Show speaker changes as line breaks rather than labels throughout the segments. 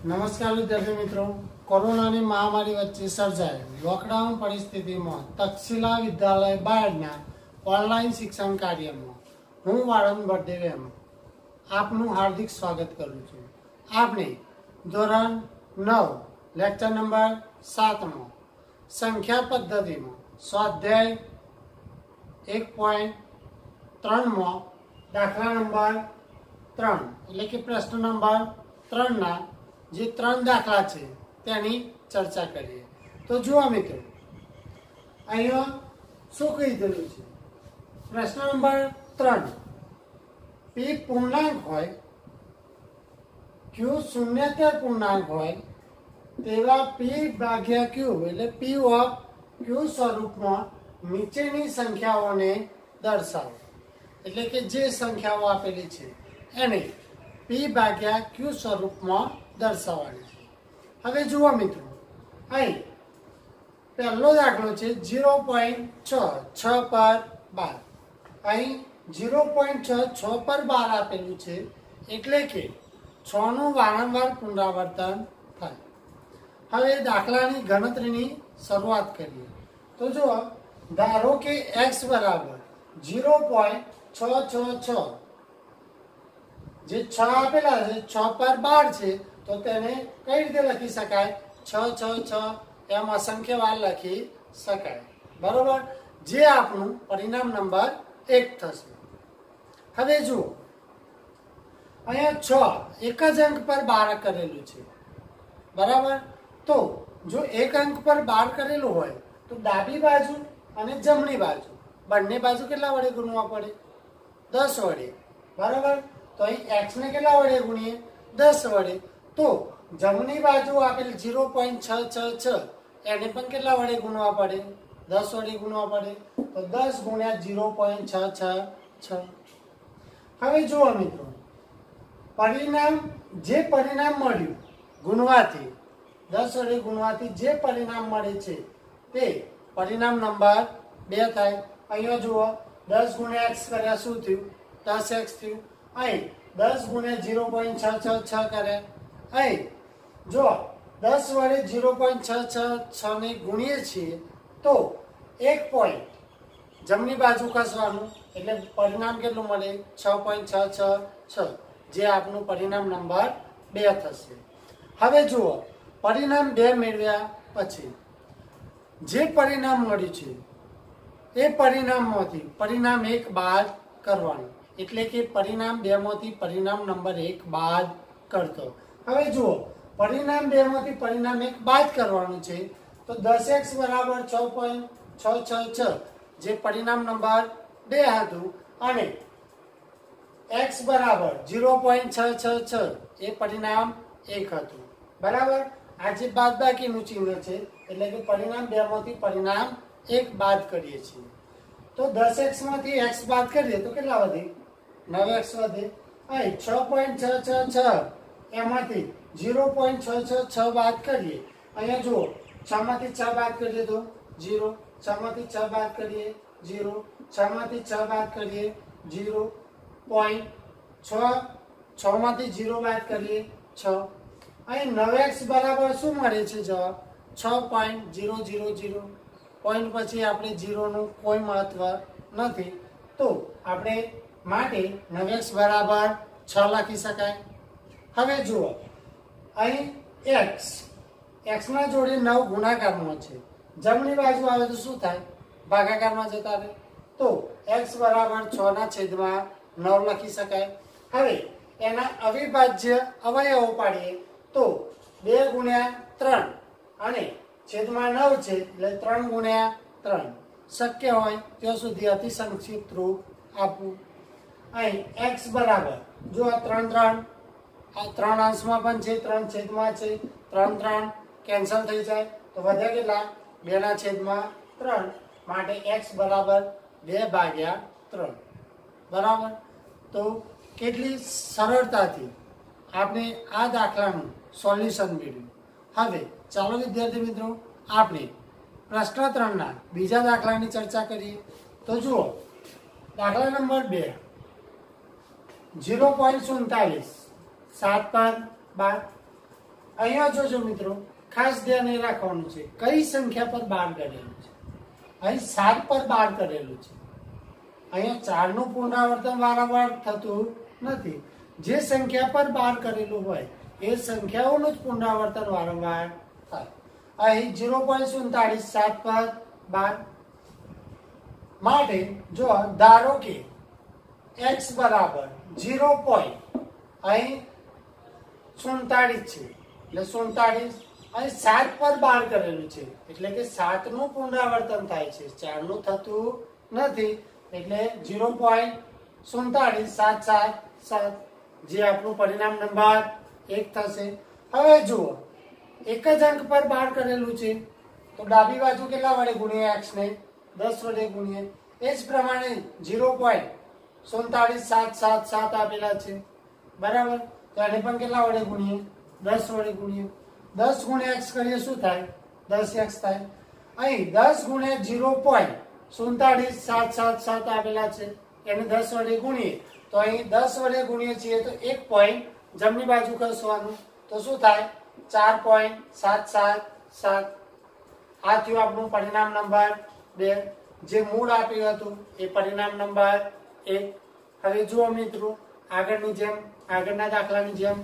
નમસ્કાર વિદ્યાર્થી મિત્રો. કોરોનાની મહામારી વચ્ચે સર્જાયેલ લોકડાઉન પરિસ્થિતિમાં તક્ષશિલા વિદ્યાલય બાયડના ઓનલાઈન શિક્ષણ કાર્યમાં હું વાળંદ બળદેવ આપનું હાર્દિક સ્વાગત કરું છું. આપણે ધોરણ નવ, લેક્ચર નંબર સાતમાં, સંખ્યા પદ્ધતિમાં સ્વાધ્યાય એક પોઈન્ટ ત્રણમાં દાખલા નંબર ત્રણ, એટલે કે પ્રશ્ન નંબર ત્રણના જે ત્રણ દાખલા છે, તેની ચર્ચા કરીએ. તો જુઓ મિત્રો, અહીંયા શું કહી દેલું છે? પ્રશ્ન નંબર ત્રણ. પી પૂર્ણાંક હોય ક્યુ શૂન્યતર પૂર્ણાંક હોય, તેવા પી ભાગ્યા ક્યુ એટલે પી ઓફ ક્યુ સ્વરૂપમાં નીચેની સંખ્યાઓને દર્શાવો. એટલે કે જે સંખ્યાઓ આપેલી છે, એને પી ભાગ્યા ક્યુ સ્વરૂપમાં દર્શાવવાની છે. હવે જુઓ મિત્રો, અહીં પહેલો દાખલો છે ઝીરો પોઈન્ટ છ છ પર બાર. અહીં ઝીરો પોઈન્ટ છ છ પર બાર આપેલું છે, એટલે કે છનું વારંવાર પુનરાવર્તન થાય. હવે દાખલાની ગણતરીની શરૂઆત કરીએ. તો જુઓ, ધારો કે એક્સ બરાબર ઝીરો પોઈન્ટ છ છ છ. જે છ આપેલા છે, છ પર બાર છે તો તેને કઈ રીતે લખી શકાય? છ છ છ, એમ અસંખ્ય વાર લખી શકાય. બરોબર? જે આપણું પરિણામ નંબર એક થશે. હવે જુઓ. અહીંયા છ એક જ અંક પર બાર કરેલું છે. બરાબર? તો જો એક અંક પર બાર કરેલું હોય, તો ડાબી બાજુ અને જમણી બાજુ. બંને બાજુ કેટલા વડે ગુણવા પડે? દસ વડે. બરાબર? તો અહીં એક્સને કેટલા વડે ગુણીએ? દસ વડે. તો જમણી બાજુ આપેલ ઝીરો પોઈન્ટ છ છ છ, એને પણ કેટલા વડે ગુણવા પડે? દસ વડે ગુણવા પડે? તો દસ ગુણ્યા ઝીરો પોઈન્ટ છ છ છ. હવે જુઓ મિત્રો, પરિણામ જે પરિણામ મળ્યું ગુણવાથી, દસ વડે ગુણવાથી જે પરિણામ મળે છે, તે પરિણામ નંબર બે થાય. અહીંયા જુઓ, દસ ગુણ્યા એક્સ કર્યા શું થયું? દસ એક્સ થયું. અહીં દસ ગુણ્યા ઝીરો પોઈન્ટ છ છ છ કરે અહીં, જો દસ વડે ઝીરો પોઈન્ટ છ છ છને ગુણીએ છીએ, તો એક પોઈન્ટ જમણી બાજુ ખસવાનું, એટલે પરિણામ કેટલું મળે? છ પોઈન્ટ છ છ છ. જે આપનું પરિણામ નંબર બે થશે. હવે જુઓ, પરિણામ બે મેળવ્યા પછી, જે પરિણામ મળ્યું છે, એ પરિણામમાંથી પરિણામ એક બાદ કરવાનું. એટલે કે પરિણામ બેમાંથી પરિણામ નંબર એક બાદ કરતો. હવે જુઓ, પરિણામ બે માંથી પરિણામ એક બાદ કરવાનું છે. તો દસ એક્સ બરાબર છ પોઈન્ટ છ છ છ, જે પરિણામ નંબર બે હતું. અને એક્સ બરાબર ઝીરો પોઈન્ટ છ છ છ, એ પરિણામ એક હતું. બરાબર? આ જે બાદબાકીનું ચિહ્ન છે, એટલે કે પરિણામ બે માંથી પરિણામ એક બાદ કરીએ છીએ. તો દસ એક્સમાંથી એક્સ બાદ કરીએ તો કેટલા વધે? નવ એક્સ વધે. અહીં છ પોઈન્ટ છ છ છ એમાંથી ઝીરો પોઈન્ટ છ છ છ બાદ કરીએ. અહીંયા જુઓ છમાંથી માંથી છ બાદ કરીએ તો? ઝીરો છમાંથી માંથી છ બાદ કરીએ ઝીરો છમાંથી માંથી છ બાદ કરીએ ઝીરો પોઈન્ટ છ. છમાંથી ઝીરો બાદ કરીએ, છ. અહીં નવ એક્સ બરાબર શું મળે છે જવાબ? છ point zero zero zero point પછી આપણે ઝીરોનું કોઈ મહત્વ નથી. તો આપણે માટે નવ એક્સ બરાબર છ લખી શકાય. હવે જુઓ. અહીં એક્સ એક્સના જોડે નવ ગુણાકારમાં છે. જમણી બાજુ આવે તો શું થાય? ભાગાકારમાં જતા રહે. તો એક્સ બરાબર છ ના છેદમાં નવ લખી શકાય. હવે એના અવિભાજ્ય અવયવો પાડીએ તો બે ગુણ્યા ત્રણ અને છેદમાં નવ છે એટલે ત્રણ ગુણ્યા ત્રણ. શક્ય હોય ત્યાં સુધી અતિ સંક્ષિપ્ત રૂપ આપવું. અહીં એક્સ બરાબર. જો આ ત્રણ ત્રણ ત્રણ અંશમાં પણ છે, ત્રણ છેદમાં છે, ત્રણ ત્રણ કેન્સલ થઈ જાય. તો વધ્યા કેટલા? બેના છેદમાં ત્રણ માટે એક્સ બરાબર બે ભાગ્યા ત્રણ. બરાબર? તો કેટલી સરળતાથી આપણે આ દાખલાનું સોલ્યુશન મેળવ્યું. હવે ચાલો વિદ્યાર્થી મિત્રો, આપણે પ્રશ્ન ત્રણના બીજા દાખલાની ચર્ચા કરીએ. તો જુઓ, દાખલા નંબર બે, ઝીરો પોઈન્ટ સુડતાલીસ. સાત, પાંચ, બાર. અહીંયા જોજો મિત્રો, ખાસ ધ્યાન એ રાખવાનું છે, કઈ સંખ્યા પર બાર કરેલું છે? અહીં સાત પર બાર કરેલું છે. અહીંયા ચારનું પુનરાવર્તન વારંવાર થતું નથી. જે સંખ્યા પર બાર કરેલું હોય, એ સંખ્યાઓનું જ પુનરાવર્તન વારંવાર થાય. અહીં જીરો પોઈન્ટ સુડતાલીસ સાત પર બાર. માટે જો ધારો કે, એક્સ બરાબર જીરો પોઈન્ટ, અહીં સુડતાલીસ છે. એટલે સુડતાળીસ અને સાત પર બાર કરેલું છે. એટલે કે સાતનું પુનરાવર્તન થાય છે. ચારનું થતું નથી. એટલે જીરો પોઈન્ટ સુડતાળીસ સાત સાત સાત. જે આપણું પરિણામ નંબર એક થશે. હવે જુઓ. એક જ અંક પર બાર કરેલું છે. તો ડાબી બાજુ કેટલા વડે ગુણીએ? એક્સ ને દસ વડે ગુણીએ. એ જ પ્રમાણે જીરો પોઈન્ટ સુડતાળીસ સાત સાત સાત આપેલા છે. બરાબર? તો એને પણ કેટલા વડે ગુણીએ? દસ વડે ગુણીએ. દસ ગુણ્યા એક્સ કરીએ શું થાય? દસ એક્સ થાય. અહીં દસ ગુણ્યા જીરો પોઈન્ટ સુડતાલીસ સાત સાત સાત આપેલા છે. એને દસ વડે ગુણીએ. તો અહીં દસ વડે ગુણીએ છીએ તો એક પોઈન્ટ જમણી બાજુ ખસવાનું. તો શું થાય? ચાર પોઈન્ટ સાત સાત સાત. આ થયું આપણું પરિણામ નંબર બે. જે મૂળ આપ્યું હતું એ પરિણામ નંબર એક. હવે જુઓ મિત્રો, આગળની જેમ આગળના દાખલાની જેમ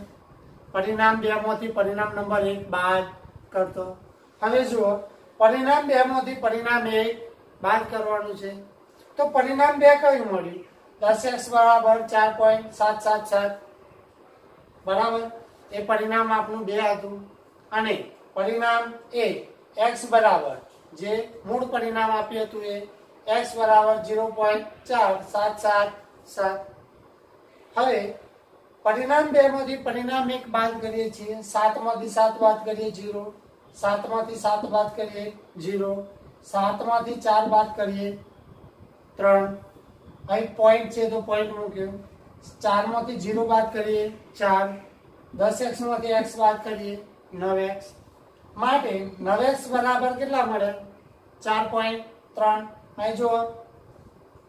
પરિણામ બે માંથી પરિણામ નંબર એક બાદ કરતો. હવે જુઓ, પરિણામ બે માંથી પરિણામ એક બાદ કરવાનું છે. તો પરિણામ બે કયું મળ્યું? દસ એક્સ બરાબર ચાર પોઈન્ટ સાત સાત સાત. બરાબર? એ પરિણામ આપણું બે હતું. અને પરિણામ એ એક્સ બરાબર જે મૂળ પરિણામ આપ્યું હતું એ એક્સ બરાબર ઝીરો પોઈન્ટ ચાર સાત સાત સાત. હવે પરિણામ બે માંથી પરિણામ એક બાદ કરીએ છીએ. સાતમાંથી સાત બાદ કરીએ જીરો. સાતમાંથી સાત બાદ કરીએ જીરો. સાતમાંથી ચાર બાદ કરીએ ત્રણ. અહીં પોઈન્ટ છે તો પોઈન્ટ મૂક્યો ચારમાંથી જીરો બાદ કરીએ ચાર. દસ એક્સમાંથી એક્સ બાદ કરીએ નવ એક્સ. માટે નવ એક્સ બરાબર કેટલા મળે? ચાર પોઈન્ટ ત્રણ. અહીં જુઓ.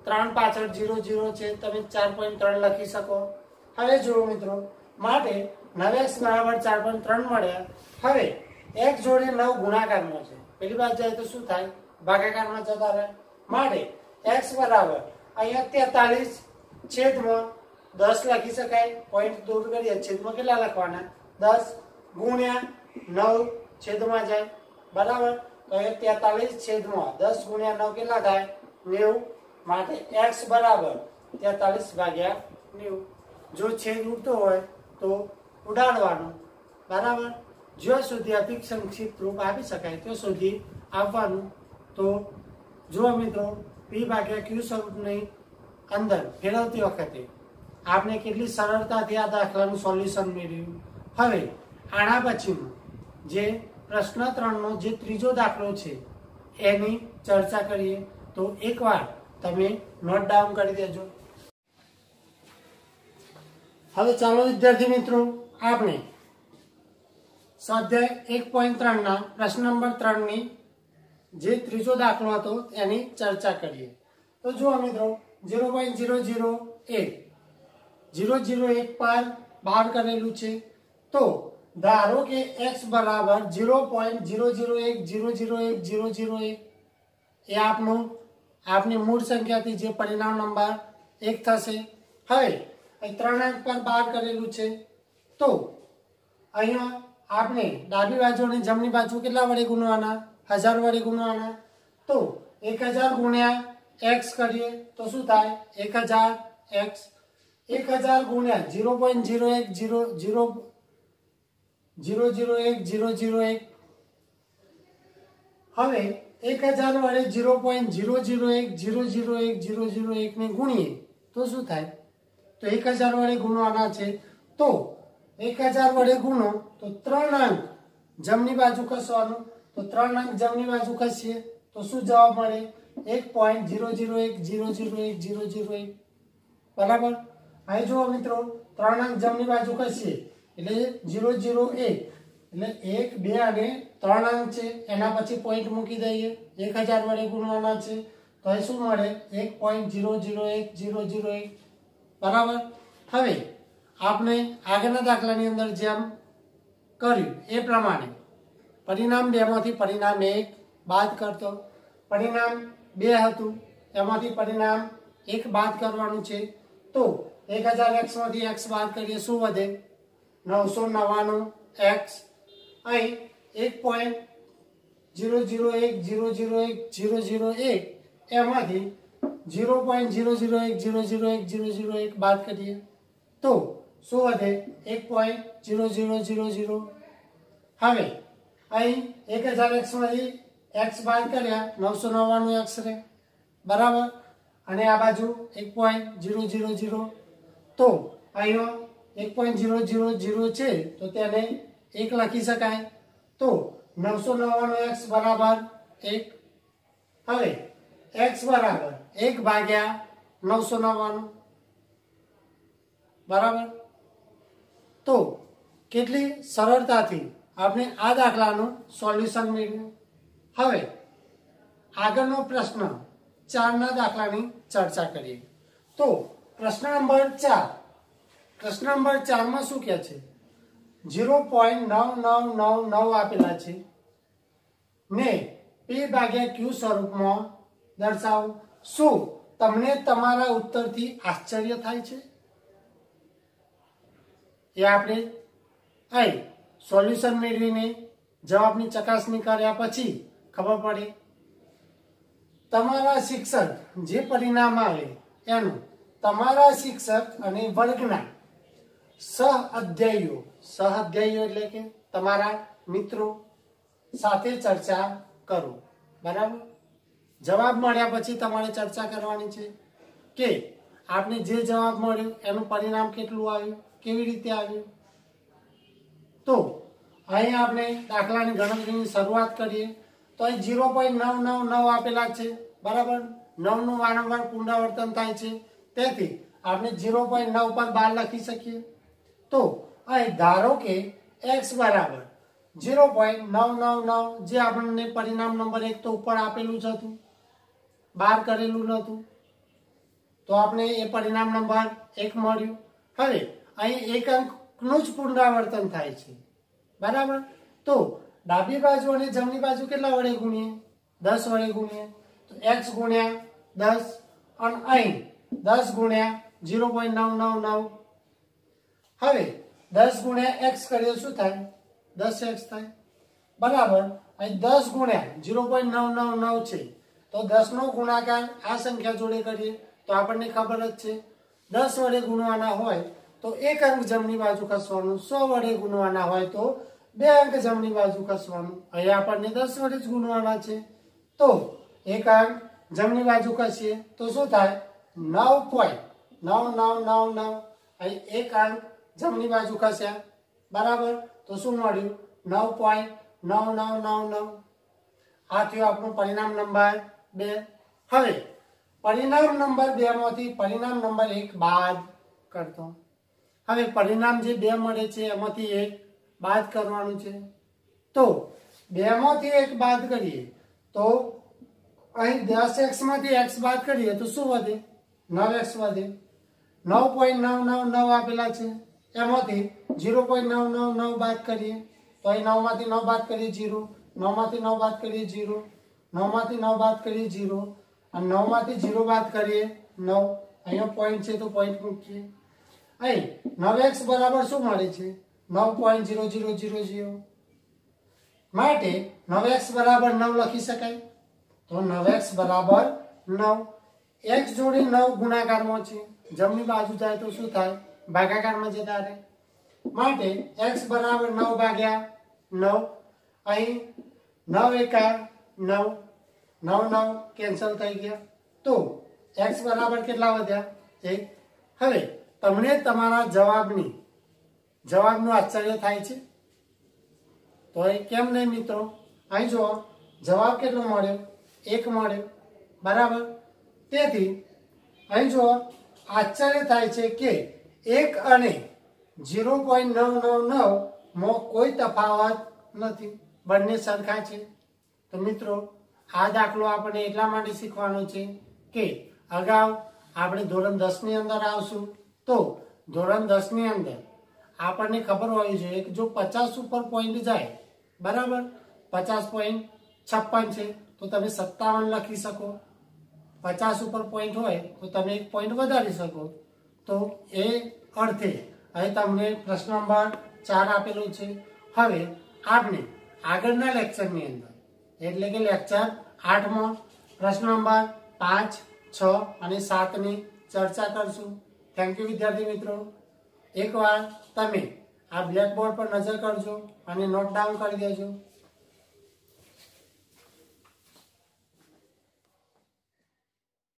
ત્રણ પાછળ જીરો જીરો છે. તમે ચાર પોઈન્ટ ત્રણ લખી શકો. હવે જુઓ મિત્રો, માટે નવ એક્સ બરાબર ચાર પોઈન્ટ ત્રણ મળ્યા હવે એક જોડે નવ ગુણાકારમાં છે. પેલી બાજુ જાય તો શું થાય? ભાગાકારમાં જતા રહે. માટે એક્સ બરાબર અહીંયા તેતાલીસ છેદમાં દસ લખી શકાય. પોઈન્ટ દૂર કરીએ, છેદમાં કેટલા લખવાના? દસ ગુણ્યા નવ છેદમાં જાય. બરાબર? તો એ તેતાલીસ છેદમાં દસ ગુણ્યા નવ કેટલા થાય? નેવું. માટે એક્સ બરાબર તેતાલીસ ભાગ્યા નેવું. જો છેદ ઉડતો હોય તો ઉડાડવાનું. બરાબર? જ્યાં સુધી અધિક સંક્ષિપ્ત રૂપ આપી શકાય, ત્યાં સુધી આવવાનું. તો જો મિત્રો પી ભાગ્યા ક્યુ સ્વરૂપની અંદર ફેરવતી વખતે આપણે કેટલી સરળતાથી આ દાખલાનું સોલ્યુશન મેળવ્યું. હવે, આના પછીનું જે પ્રશ્ન ત્રણનો જે ત્રીજો દાખલો છે, એની ચર્ચા કરીએ. તો એકવાર તમે નોટ ડાઉન કરી દેજો. હવે ચાલો વિદ્યાર્થી મિત્રો, આપણે સ્વાધ્યાય એક પોઈન્ટ ત્રણના પ્રશ્ન નંબર ત્રણની જે ત્રીજો દાખલો હતો એની ચર્ચા કરીએ. તો જુઓ મિત્રો ઝીરો પોઈન્ટ ઝીરો ઝીરો એક. ઝીરો ઝીરો એક પર બહાર કરેલું છે. તો ધારો કે એક્સ બરાબર ઝીરો પોઈન્ટ ઝીરો ઝીરો એક ઝીરો ઝીરો એક ઝીરો ઝીરો એક. એ આપનું, આપની મૂળ સંખ્યાથી જે પરિણામ નંબર એક થશે. હવે અહીં ત્રણાંક પર બહાર કરેલું છે. તો અહીંયા આપણે ડાબી બાજુ અને જમણી બાજુ કેટલા વડે ગુણવાના? હજાર વડે ગુણવાના. તો એક હજાર ગુણ્યા એક્સ કરીએ તો શું થાય? એક હજાર એક્સ એક હજાર ગુણ્યા ઝીરો પોઈન્ટ ઝીરો એક ઝીરો ઝીરો જીરો જીરો એક ઝીરો ઝીરો એક. હવે એક હજાર વડે જીરો પોઈન્ટ ઝીરો ઝીરો એક જીરો ઝીરો એક ઝીરો ઝીરો એકને ગુણીએ તો શું થાય? તો એક હજાર વડે ગુણવાના છે. તો એક હજાર વડે ગુણો, તો ત્રણ અંક જમણી બાજુ ખસવાનું. તો ત્રણ અંક જમણી બાજુ ખસીએ, તો શું જવાબ મળે? એક પોઈન્ટ ઝીરો ઝીરો એક ઝીરો ઝીરો એક ઝીરો ઝીરો એક. બરાબર? અહીં જુઓ મિત્રો, ત્રણ અંક જમણી બાજુ ખસીએ, એટલે ઝીરો ઝીરો એક. એટલે એક, બે અને ત્રણ અંક છે. એના પછી પોઈન્ટ મૂકી દઈએ. એક હજાર વડે ગુણવાના છે. તો એ શું મળે? એક પોઈન્ટ ઝીરો ઝીરો એક ઝીરો ઝીરો એક. બરાબર? હવે, આપણે આગળના દાખલાની અંદર જેમ કર્યું એ પ્રમાણે, પરિણામ બેમાંથી પરિણામ એક, બાદ કરતો. પરિણામ બે હતું, એમાંથી પરિણામ એક બાદ કરવાનું છે. તો એક હજાર એક્સમાંથી એક્સ બાદ કરીએ, શું વધે? નવસો નવ્વાણું એક્સ. અહીં એક પોઈન્ટ જીરો જીરો એક, જીરો જીરો એક, જીરો જીરો એક, એમાંથી જીરો પોઈન્ટ જીરો જીરો એક જીરો જીરો એક જીરો જીરો એક બાદ કરીએ તો શું વધે? એક point zero zero zero zero હવે અહીં એક હજાર એક્સમાંથી એક્સ બાદ કર્યા, નવસો નવ્વાણું એક્સ રે બરાબર? અને આ બાજુ એક પોઈન્ટ જીરો જીરો જીરો તો અહીંયો એક પોઈન્ટ જીરો જીરો જીરો છે, તો તેને એક લખી શકાય. તો નવસો નવ્વાણું એક્સ બરાબર એક. હવે એક્સ બરાબર એક ભાગ્યા નવસો નવ્વાણું. બરાબર? તો કેટલી સરળતાથી આપણે આ દાખલાનું સોલ્યુશન મેળવ્યું. હવે આગળનો પ્રશ્ન ચારના દાખલાની ચર્ચા કરીએ. તો પ્રશ્ન નંબર ચાર. પ્રશ્ન નંબર ચારમાં શું કહે છે? ઝીરો પોઈન્ટ નવ નવ નવ નવ આપેલા છે. ને પી ભાગ્યા ક્યુ સ્વરૂપમાં દર્શાવો. શું તમને તમારા ઉત્તરથી આશ્ચર્ય થાય છે? એ આપણે અહીં સોલ્યુશન મેળવીને જવાબની ચકાસણી કર્યા પછી ખબર પડે. તમારા શિક્ષક જે પરિણામ આવે એનું તમારા શિક્ષક અને વર્ગના સહ અધ્યાયીઓ સહ અધ્યાયીઓ એટલે કે તમારા મિત્રો સાથે ચર્ચા કરો. બરાબર? જવાબ મળ્યા પછી તમારે ચર્ચા કરવાની છે કે આપને જે જવાબ મળ્યો, એનું પરિણામ કેટલું આવ્યું, કેવી રીતે આવ્યું? તો અહીં આપણે દાખલાની ગણતરીની શરૂઆત કરીએ. તો અહીં ઝીરો પોઈન્ટ નવ નવ નવ આપેલા છે, બરાબર? નવનું વારંવાર પુનરાવર્તન થાય છે. તેથી આપણે ઝીરો પોઈન્ટ નવ પર બાર લખી શકીએ. તો અહીં ધારો કે એક્સ બરાબર ઝીરો પોઈન્ટ નવ નવ નવ જે આપણને પરિણામ નંબર એક તો ઉપર આપેલું જ હતું. બાર કરેલું નહોતું. તો આપણે એ પરિણામ નંબર એક મળ્યું. હવે અહીં એક અંકનું જ પુનરાવર્તન થાય છે. બરાબર? તો ડાબી બાજુ અને જમણી બાજુ કેટલા વડે ગુણીએ? દસ વડે ગુણીએ. તો એક્સ ગુણ્યા દસ અને અહીં દસ ગુણ્યા ઝીરો પોઈન્ટ નવ નવ નવ. હવે દસ ગુણ્યા એક્સ કરીએ શું થાય? દસ એક્સ થાય. બરાબર? અહીં દસ ગુણ્યા ઝીરો પોઈન્ટ નવ નવ નવ છે. તો દસનો ગુણાકાર આ સંખ્યા જોડે કરીએ, તો આપણને ખબર જ છે. દસ વડે ગુણવાના હોય તો એક અંક જમણી બાજુ ખસવાનું, સો વડે ગુણવાના હોય તો બે અંક જમણી બાજુ ખસવાનું. અહીંયા આપણને દસ વડે જ ગુણવાના છે. તો એક અંક જમણી બાજુ ખસીએ તો શું થાય? નવ પોઈન્ટ નવ નવ નવ નવ. અહીં એક અંક જમણી બાજુ ખસ્યા. બરાબર? તો શું મળ્યું? નવ પોઈન્ટ નવ નવ નવ નવ. આ થયું આપણું પરિણામ નંબર બે. હવે, પરિણામ નંબર બે માંથી પરિણામ નંબર એક બાદ કરતો. હવે પરિણામ જે બે મળે છે, એમાંથી એક બાદ કરવાનું છે. તો બે માંથી એક બાદ કરીએ, તો અહીં દસ એક્સમાંથી એક્સ બાદ કરીએ, તો શું વધે? નવ એક્સ વધે. નવ પોઈન્ટ નવ નવ નવ આપેલા છે. એમાંથી ઝીરો પોઈન્ટ નવ નવ નવ બાદ કરીએ. તો અહીં નવમાંથી નવ બાદ કરીએ જીરો નવમાંથી નવ બાદ કરીએ જીરો નવમાંથી નવ બાદ કરીએ જીરો. અને નવમાંથી જીરો બાદ કરીએ નવ. અહીંયા પોઈન્ટ છે તો પોઈન્ટ મૂકીએ. અહીં નવ એક્સ બરાબર શું મળે છે? નવ point zero zero zero zero માટે નવ એક્સ બરાબર નવ લખી શકાય? તો નવ એક્સ બરાબર નવ. એક્સ જોડે નવ ગુણાકારમાં છે. જમણી બાજુ જાય તો શું થાય? ભાગાકારમાં જતા રહે. માટે એક્સ બરાબર નવ ભાગ્યા નવ. અહીં નવ એકા નવ. નવ નવ કેન્સલ થઈ ગયા. તો એક્સ બરાબર કેટલા વધ્યા? એક. હવે તમને તમારા જવાબની, જવાબનું આશ્ચર્ય થાય છે. તો એ કેમ નહીં મિત્રો? અહીં જુઓ, જવાબ કેટલો મળ્યો? એક મળ્યો. બરાબર? તેથી અહીં જુઓ, આશ્ચર્ય થાય છે કે એક અને ઝીરો પોઈન્ટ નવ નવ નવમાં કોઈ તફાવત નથી. બંને સરખા છે. તો મિત્રો આ દાખલો આપણે એટલા માટે શીખવાનો છે કે અગાઉ આપણે ધોરણ દસની અંદર આવશું તો ધોરણ દસની અંદર આપણને ખબર હોવી જોઈએ કે જો પચાસ ઉપર પોઈન્ટ જાય, બરાબર? પચાસ પોઈન્ટ છપ્પન છે, તો તમે સત્તાવન લખી શકો. પચાસ ઉપર પોઈન્ટ હોય, તો તમે એક પોઈન્ટ વધારી શકો. તો એ અર્થે હવે તમને પ્રશ્ન નંબર ચાર આપેલું છે. હવે આપણે આગળના લેક્ચરની અંદર, એટલે કે લેક્ચર આઠમાં પ્રશ્ન નંબર પાંચ, છ અને સાતની ચર્ચા કરશું. થેન્ક યુ વિદ્યાર્થી મિત્રો. એકવાર તમે આ બ્લેકબોર્ડ પર નજર કરજો અને નોટ ડાઉન કરી દેજો.